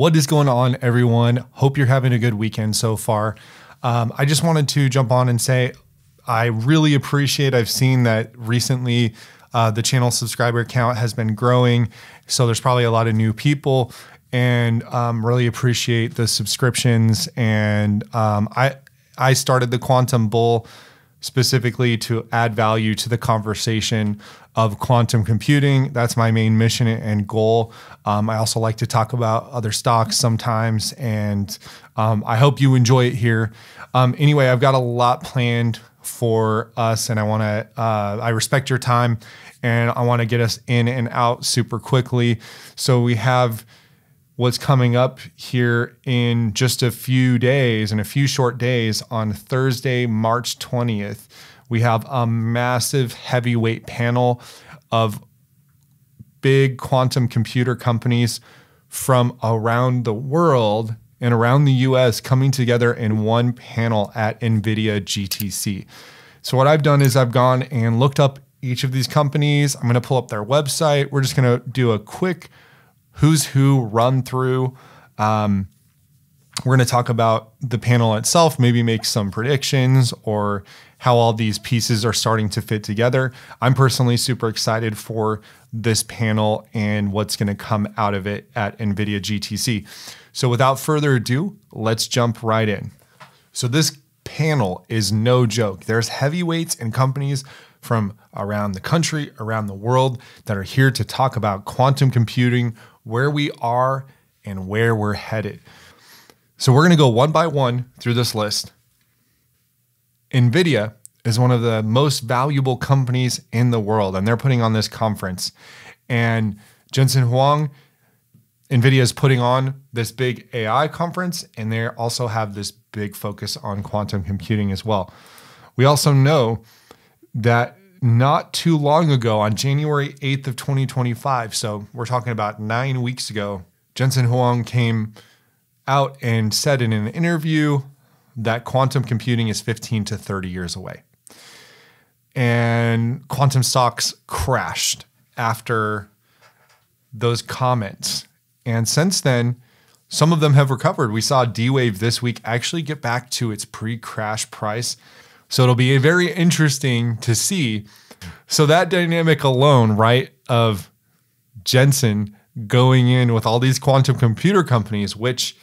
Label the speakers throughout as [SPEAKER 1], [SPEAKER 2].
[SPEAKER 1] What is going on, everyone? Hope you're having a good weekend so far. Um, I just wanted to jump on and say I really appreciate. I've seen that recently uh, the channel subscriber count has been growing, so there's probably a lot of new people, and um, really appreciate the subscriptions. And um, I I started the Quantum Bull specifically to add value to the conversation of quantum computing. That's my main mission and goal. Um, I also like to talk about other stocks sometimes, and um, I hope you enjoy it here. Um, anyway, I've got a lot planned for us, and I want to. Uh, I respect your time, and I want to get us in and out super quickly. So we have what's coming up here in just a few days, in a few short days, on Thursday, March 20th. We have a massive heavyweight panel of big quantum computer companies from around the world and around the US coming together in one panel at NVIDIA GTC. So, what I've done is I've gone and looked up each of these companies. I'm going to pull up their website. We're just going to do a quick who's who run through. Um, we're going to talk about the panel itself, maybe make some predictions or how all these pieces are starting to fit together. I'm personally super excited for this panel and what's going to come out of it at NVIDIA GTC. So, without further ado, let's jump right in. So, this panel is no joke. There's heavyweights and companies from around the country, around the world that are here to talk about quantum computing, where we are, and where we're headed. So we're going to go one by one through this list. NVIDIA is one of the most valuable companies in the world, and they're putting on this conference. And Jensen Huang, NVIDIA is putting on this big AI conference, and they also have this big focus on quantum computing as well. We also know that not too long ago, on January 8th of 2025, so we're talking about nine weeks ago, Jensen Huang came out and said in an interview that quantum computing is 15 to 30 years away. And quantum stocks crashed after those comments. And since then, some of them have recovered. We saw D Wave this week actually get back to its pre crash price. So it'll be very interesting to see. So that dynamic alone, right, of Jensen going in with all these quantum computer companies, which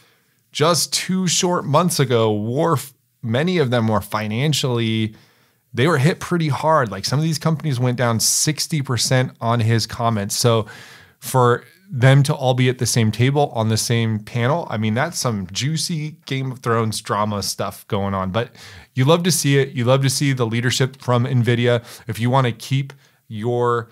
[SPEAKER 1] just two short months ago were many of them were financially they were hit pretty hard. Like some of these companies went down 60% on his comments. So for them to all be at the same table on the same panel. I mean, that's some juicy Game of Thrones drama stuff going on. But you love to see it. You love to see the leadership from NVIDIA. If you want to keep your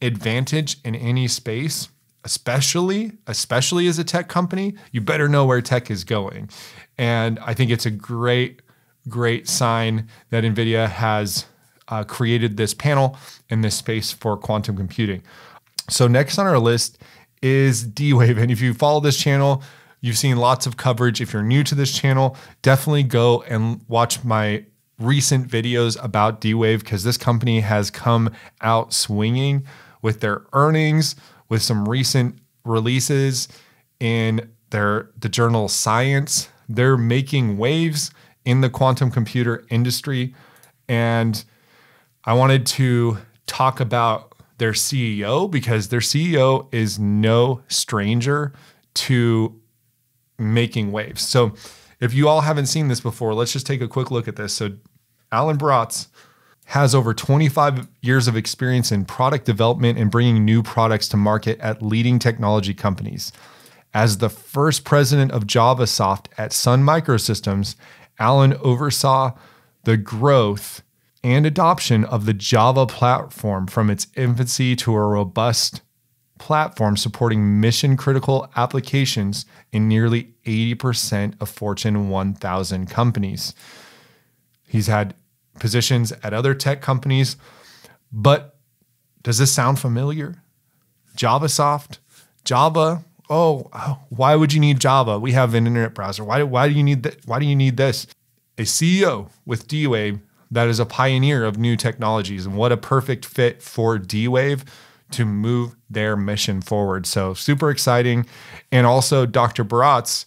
[SPEAKER 1] advantage in any space, especially especially as a tech company, you better know where tech is going. And I think it's a great great sign that NVIDIA has uh, created this panel in this space for quantum computing. So, next on our list is D Wave. And if you follow this channel, you've seen lots of coverage. If you're new to this channel, definitely go and watch my recent videos about D Wave because this company has come out swinging with their earnings, with some recent releases in their the journal Science. They're making waves in the quantum computer industry. And I wanted to talk about their CEO because their CEO is no stranger to making waves. So, if you all haven't seen this before, let's just take a quick look at this. So, Alan Baratz has over 25 years of experience in product development and bringing new products to market at leading technology companies. As the first president of JavaSoft at Sun Microsystems Alan oversaw the growth and adoption of the Java platform from its infancy to a robust platform supporting mission critical applications in nearly 80% of Fortune 1000 companies. He's had positions at other tech companies, but does this sound familiar? JavaSoft, Java, oh, why would you need Java? We have an internet browser. Why, why do you need that? Why do you need this? A CEO with D-Wave that is a pioneer of new technologies and what a perfect fit for D-Wave to move their mission forward. So super exciting. And also Dr. Baratz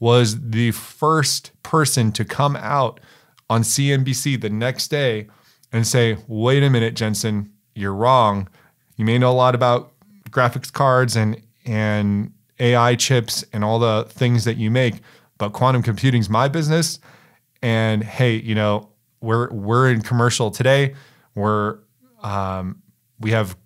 [SPEAKER 1] was the first person to come out on CNBC the next day and say, wait a minute, Jensen, you're wrong. You may know a lot about graphics cards and and AI chips and all the things that you make, but quantum computing is my business. And hey, you know, we're we're in commercial today. We're um, we have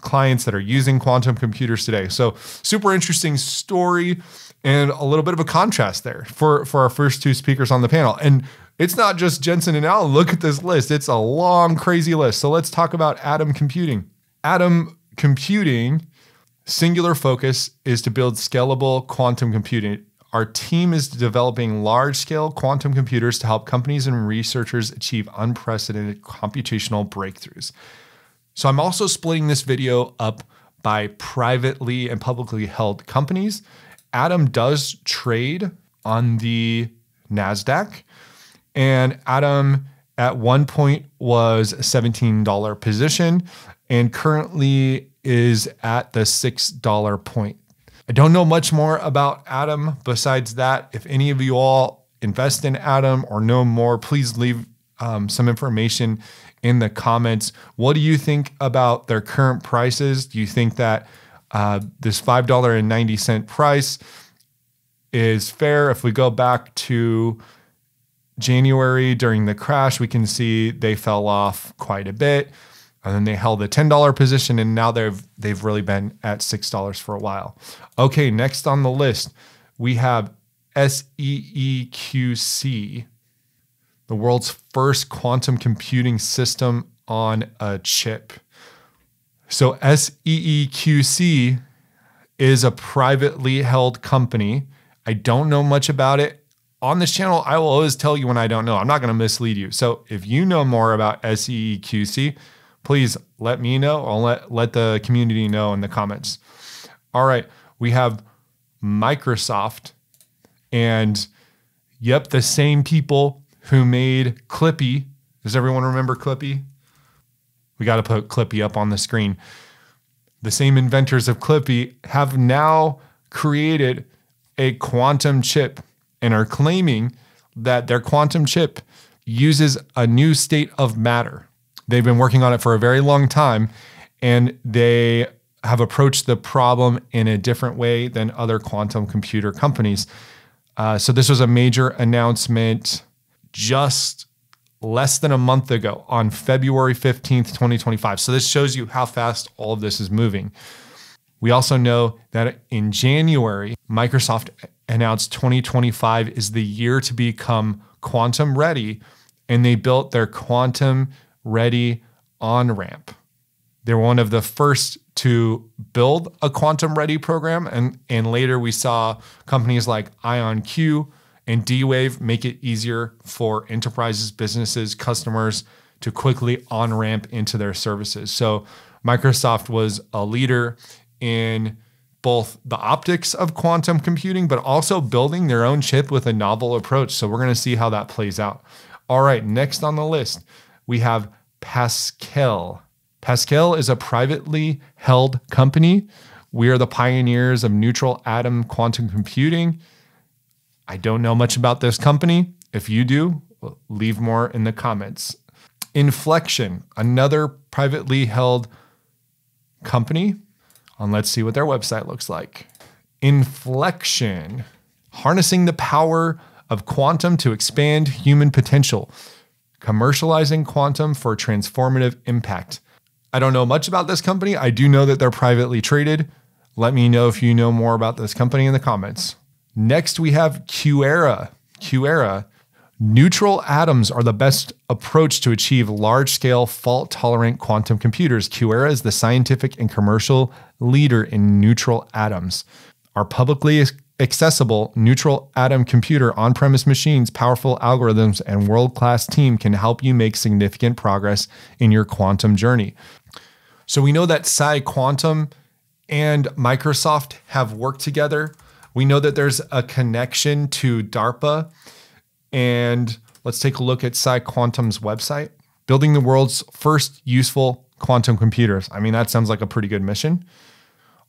[SPEAKER 1] clients that are using quantum computers today. So super interesting story and a little bit of a contrast there for for our first two speakers on the panel. And it's not just Jensen and Alan. Look at this list. It's a long, crazy list. So let's talk about Atom Computing. Atom Computing singular focus is to build scalable quantum computing. Our team is developing large scale quantum computers to help companies and researchers achieve unprecedented computational breakthroughs. So, I'm also splitting this video up by privately and publicly held companies. Atom does trade on the NASDAQ, and Atom at one point was a $17 position and currently is at the $6 point. I don't know much more about Atom besides that. If any of you all invest in Atom or know more, please leave um, some information in the comments. What do you think about their current prices? Do you think that uh, this $5.90 price is fair? If we go back to January during the crash, we can see they fell off quite a bit and then they held a $10 position and now they've they've really been at $6 for a while. Okay, next on the list, we have SEEQC, the world's first quantum computing system on a chip. So SEEQC is a privately held company. I don't know much about it. On this channel, I will always tell you when I don't know. I'm not going to mislead you. So if you know more about SEEQC, please let me know or let, let the community know in the comments. All right, we have Microsoft and yep, the same people who made Clippy. Does everyone remember Clippy? We got to put Clippy up on the screen. The same inventors of Clippy have now created a quantum chip and are claiming that their quantum chip uses a new state of matter. They've been working on it for a very long time and they have approached the problem in a different way than other quantum computer companies. Uh, so, this was a major announcement just less than a month ago on February 15th, 2025. So, this shows you how fast all of this is moving. We also know that in January, Microsoft announced 2025 is the year to become quantum ready, and they built their quantum ready on ramp. They're one of the first to build a quantum ready program. And, and later we saw companies like IonQ and D Wave make it easier for enterprises, businesses, customers to quickly on ramp into their services. So Microsoft was a leader in both the optics of quantum computing, but also building their own chip with a novel approach. So we're going to see how that plays out. All right, next on the list, we have Pasqal. Pasqal is a privately held company. We are the pioneers of neutral atom quantum computing. I don't know much about this company. If you do, leave more in the comments. Infleqtion, another privately held company. And let's see what their website looks like. Infleqtion, harnessing the power of quantum to expand human potential commercializing quantum for transformative impact. I don't know much about this company. I do know that they're privately traded. Let me know if you know more about this company in the comments. Next, we have QuEra. QuEra. Neutral atoms are the best approach to achieve large scale fault tolerant quantum computers. QuEra is the scientific and commercial leader in neutral atoms. Our publicly accessible neutral atom computer on premise machines, powerful algorithms, and world class team can help you make significant progress in your quantum journey. So we know that PsiQuantum and Microsoft have worked together. We know that there's a connection to DARPA. And let's take a look at PsiQuantum's website. Building the world's first useful quantum computers. I mean, that sounds like a pretty good mission.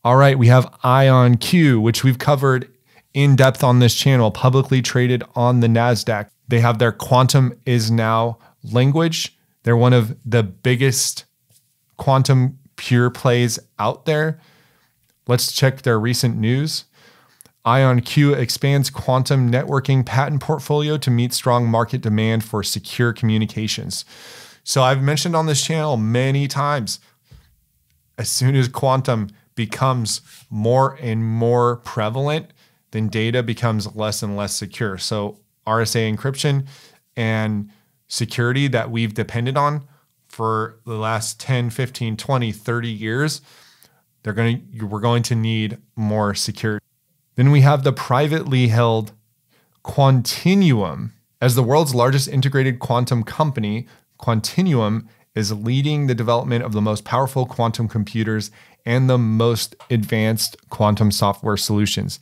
[SPEAKER 1] All right, we have IonQ, which we've covered in depth on this channel, publicly traded on the NASDAQ. They have their quantum is now language. They're one of the biggest quantum pure plays out there. Let's check their recent news. IonQ expands quantum networking patent portfolio to meet strong market demand for secure communications. So I've mentioned on this channel many times as soon as quantum becomes more and more prevalent, then data becomes less and less secure. So RSA encryption and security that we've depended on for the last 10, 15, 20, 30 years, they're going to we're going to need more security. Then we have the privately held Quantinuum. As the world's largest integrated quantum company, Quantinuum is leading the development of the most powerful quantum computers and the most advanced quantum software solutions.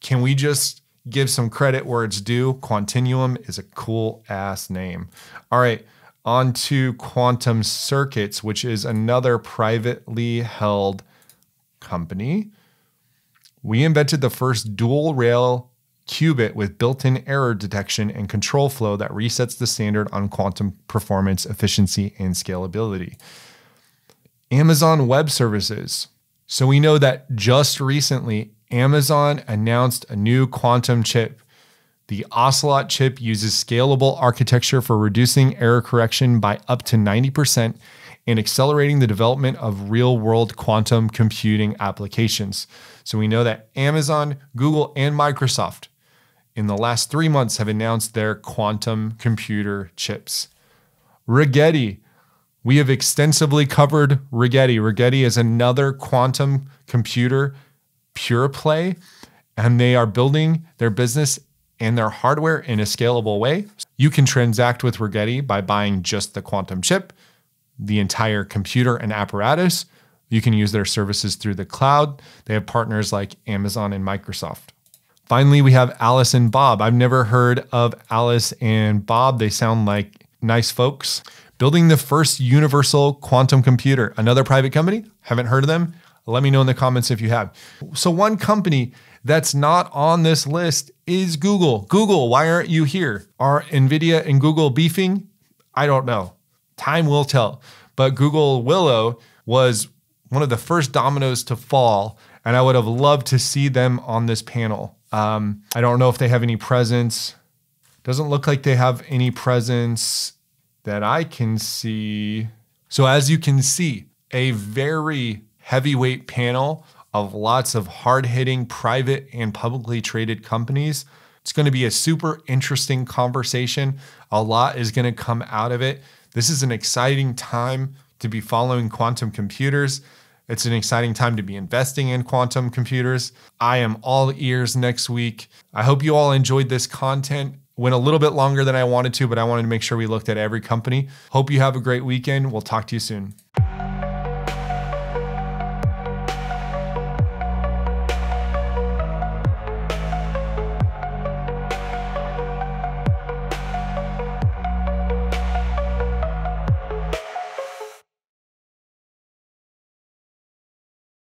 [SPEAKER 1] Can we just give some credit where it's due? Quantinuum is a cool ass name. All right, on to Quantum Circuits, which is another privately held company. We invented the first dual rail qubit with built in error detection and control flow that resets the standard on quantum performance, efficiency, and scalability. Amazon Web Services. So we know that just recently, Amazon announced a new quantum chip. The Ocelot chip uses scalable architecture for reducing error correction by up to 90% and accelerating the development of real world quantum computing applications. So we know that Amazon, Google, and Microsoft in the last three months have announced their quantum computer chips. Rigetti. We have extensively covered Rigetti. Rigetti is another quantum computer pure play, and they are building their business and their hardware in a scalable way. You can transact with Rigetti by buying just the quantum chip, the entire computer and apparatus. You can use their services through the cloud. They have partners like Amazon and Microsoft. Finally, we have Alice and Bob. I've never heard of Alice and Bob. They sound like nice folks. Building the first universal quantum computer. Another private company. Haven't heard of them. Let me know in the comments if you have. So, one company that's not on this list is Google. Google, why aren't you here? Are NVIDIA and Google beefing? I don't know. Time will tell. But Google Willow was one of the first dominoes to fall, and I would have loved to see them on this panel. Um, I don't know if they have any presence. Doesn't look like they have any presence that I can see. So, as you can see, a very heavyweight panel of lots of hard hitting private and publicly traded companies. It's going to be a super interesting conversation. A lot is going to come out of it. This is an exciting time to be following quantum computers. It's an exciting time to be investing in quantum computers. I am all ears next week. I hope you all enjoyed this content. Went a little bit longer than I wanted to, but I wanted to make sure we looked at every company. Hope you have a great weekend. We'll talk to you soon.